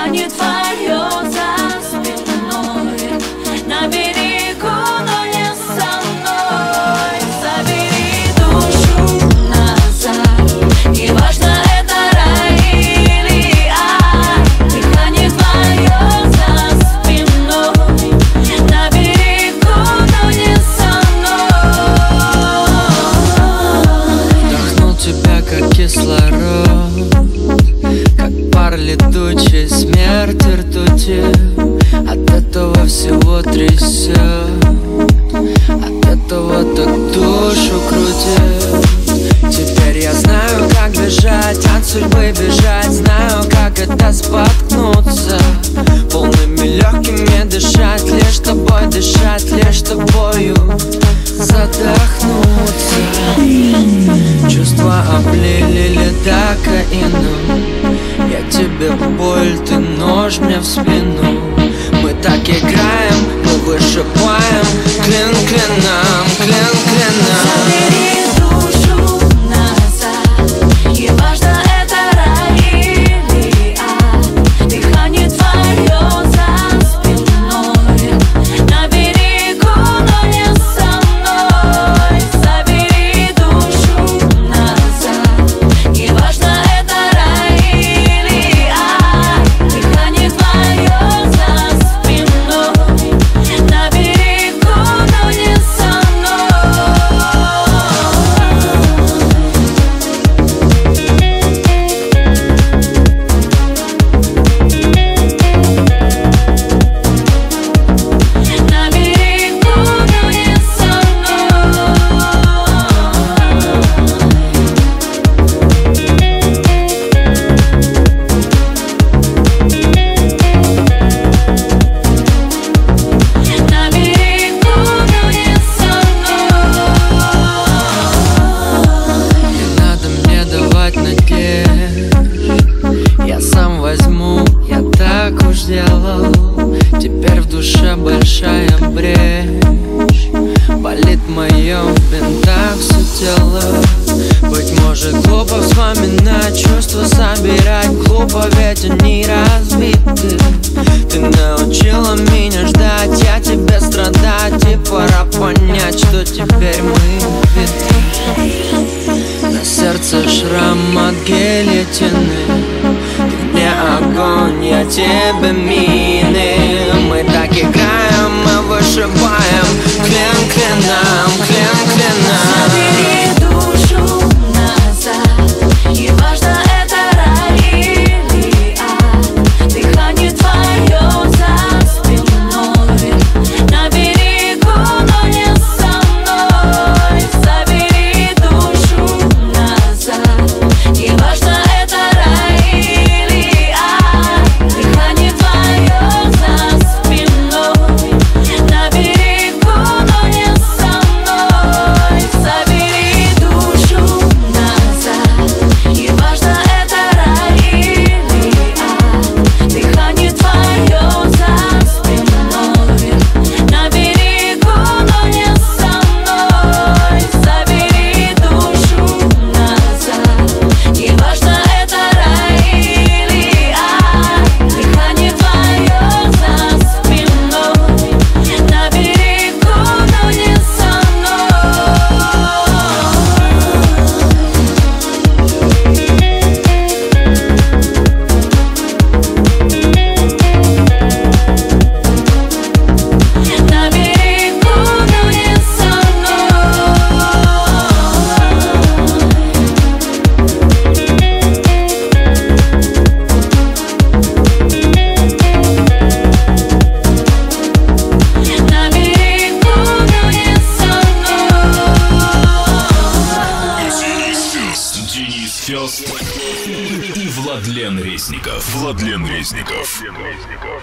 станет твое за спиной На берегу, но не Забери душу назад. И важно это рай или ад Дыхание твое за спиной. На берегу, но не со тебя как кислород. его трясет От этого так душу крутит. Теперь я знаю, как бежать, от судьбы бежать. Знаю, как это споткнуться. Полными легкими дышать, лишь тобой дышать Лишь тобою задохнуться. Чувства облили ледокаином Я тебе боль, ты нож мне в спину. Так уж делал Теперь в душе большая брешь. Болит мое в бинтах все тело. Быть может глупо вспоминать Чувства собирать. Глупо, ведь они разбиты. Ты научила меня ждать Я тебе страдать. И пора понять, что теперь мы видны на сердце шрам от гильотины. Ты мне огонь, тебе мины Мы так играем, мы вышибаем Клин клином, звезд и Владлен Резников. Владлен Резников. Владлен Резников.